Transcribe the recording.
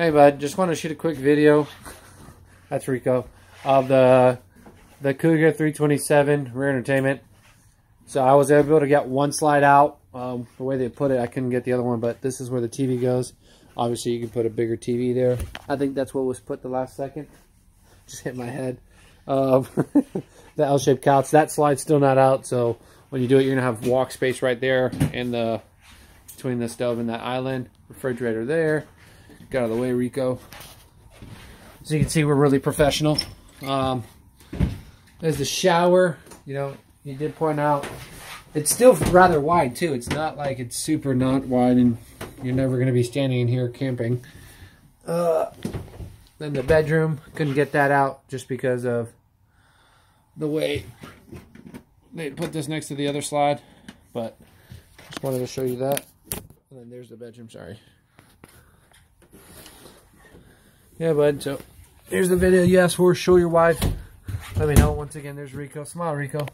Hey, bud. Just want to shoot a quick video. That's Rico of the the Cougar 327 rear entertainment. So I was able to get one slide out. Um, the way they put it, I couldn't get the other one, but this is where the TV goes. Obviously, you can put a bigger TV there. I think that's what was put the last second. Just hit my head. Um, the L-shaped couch. That slide's still not out, so when you do it, you're gonna have walk space right there in the between the stove and that island. Refrigerator there. Got out of the way, Rico. So you can see we're really professional. Um, there's the shower. You know, you did point out it's still rather wide too. It's not like it's super not wide and you're never going to be standing in here camping. Uh, then the bedroom, couldn't get that out just because of the way they put this next to the other slide. But just wanted to show you that. And then there's the bedroom, sorry. Yeah, bud, so here's the video you asked for. Show your wife. Let me know. Once again, there's Rico. Smile, Rico.